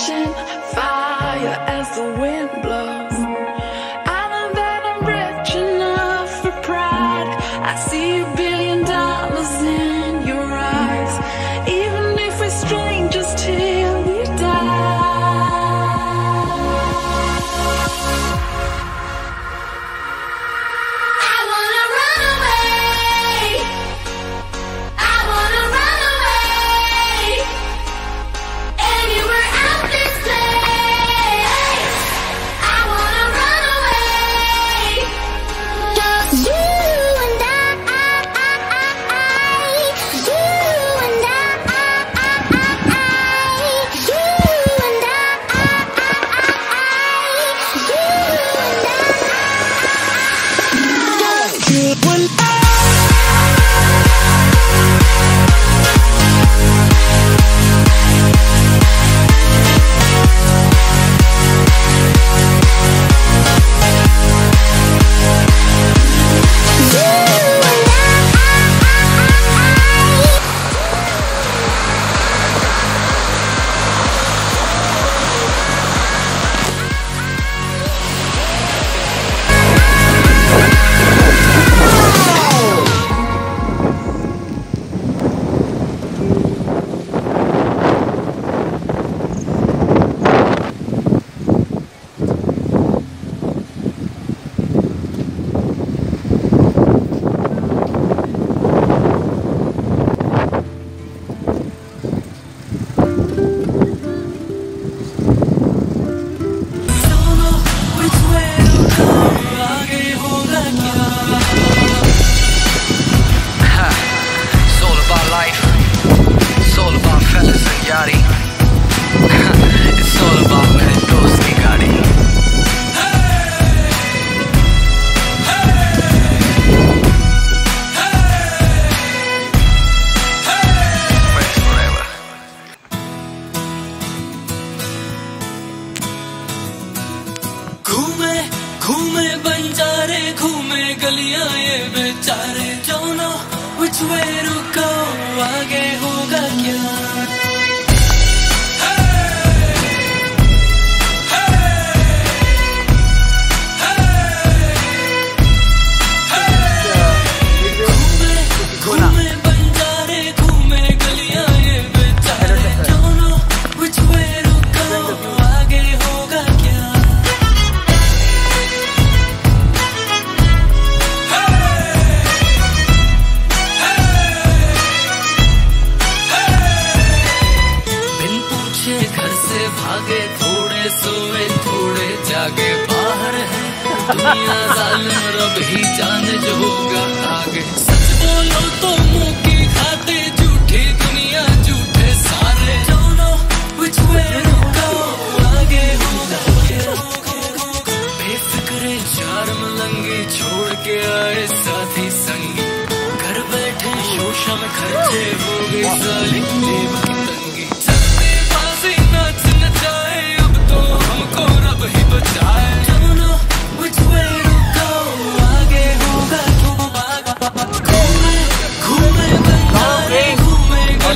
catching fire as the wind blows. गलियां ये बेचारे दोनों which way to go आगे होगा क्या सोए थोड़े जागे बाहर है। दुनिया जालिम रब ही जाने जो होगा आगे। सच बोलो तो मुँह की खाते झूठी, दुनिया झूठे सारे। दोनों which way to आगे होगा चार मलंगे छोड़ के आए साथी संगी। घर बैठे शोषण खर्चे हो गए जालिम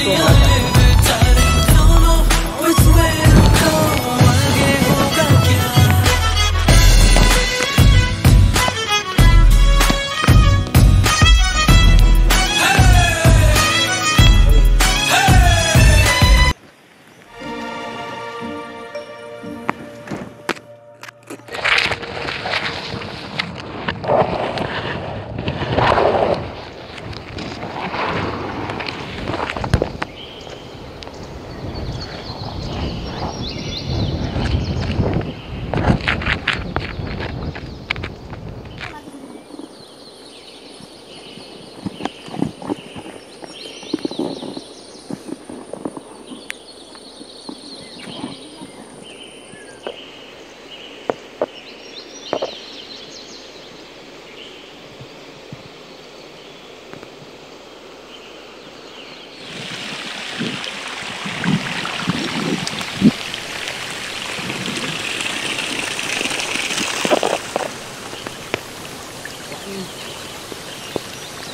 so much.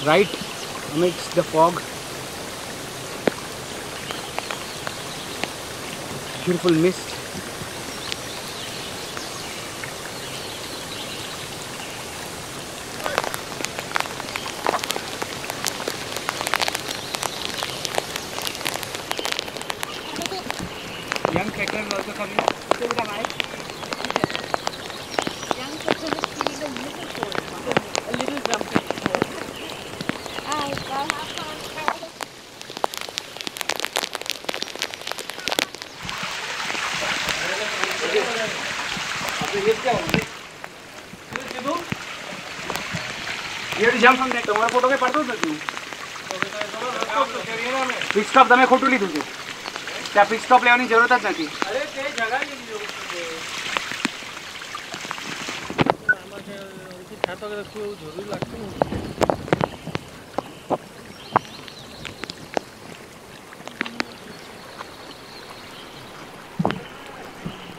Right amidst the fog. Beautiful mist. You have to jump from that. તમારા ફોટો કે પડતો જ નથી પિક સ્ટોપ તમે ખોટું લીધું છે ત્યાં પિક સ્ટોપ લેવાની જરૂરત જ નથી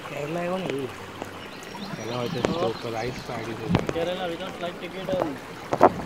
કેરલા આવ્યો ને એવું પહેલાં હોય તો ઉપર right side Kerala without flight ticket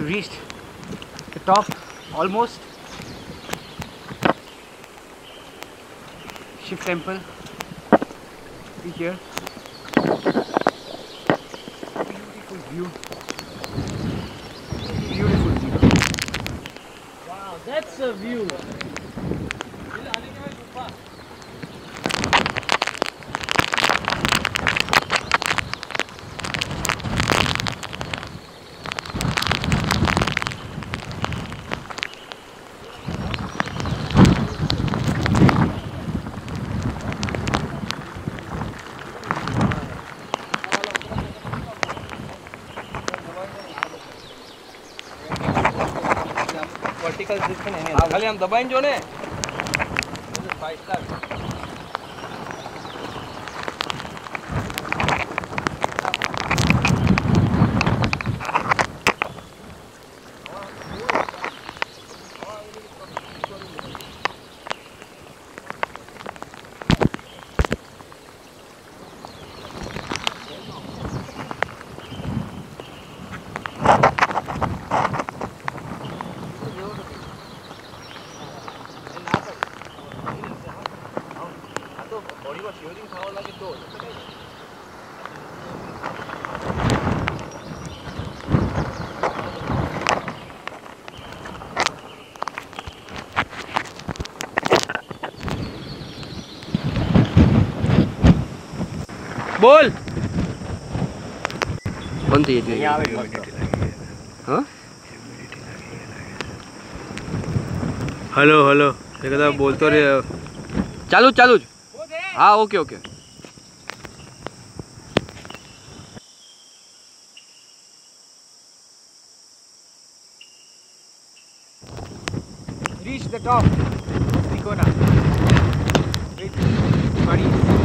We've reached the top almost. Shiv temple. See here. Beautiful view. Beautiful view. Wow, that's a view. ખાલી આમ દબાઈને જો ને ફાઈવ સ્ટાર बोल कौन थी हेलो हेलो देखा बोल तो रहे चालू चालू हाँ okay okay reach the top. Trikona. With bodies.